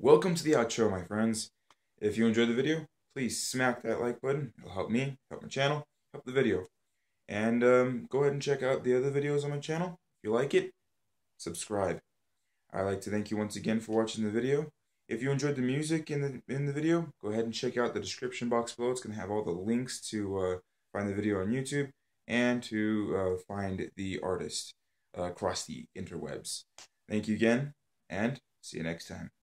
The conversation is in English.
welcome to the outro, my friends. If you enjoyed the video, please smack that like button. It'll help me, help my channel, help the video. And um, go ahead and check out the other videos on my channel. If you like it, subscribe. I'd like to thank you once again for watching the video. If you enjoyed the music in the in the video, go ahead and check out the description box below. It's going to have all the links to uh, find the video on YouTube and to uh, find the artist uh, across the interwebs. Thank you again, and see you next time.